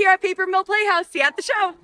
Here at Paper Mill Playhouse. See you at the show.